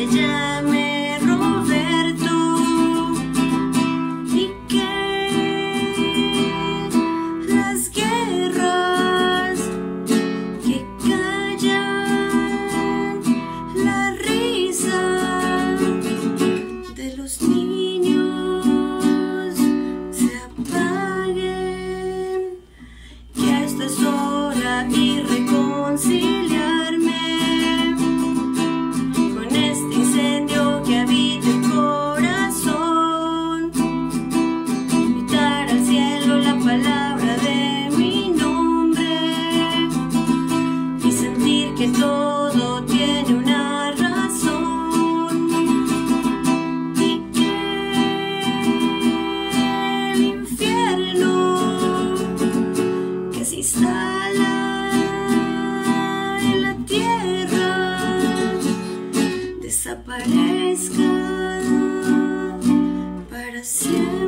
se llame Roberto. Y que las guerras que callan la risa de los niños se apaguen. Que esta es hora irreconciliable. Y la tierra desaparezca para siempre.